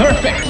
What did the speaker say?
Perfect!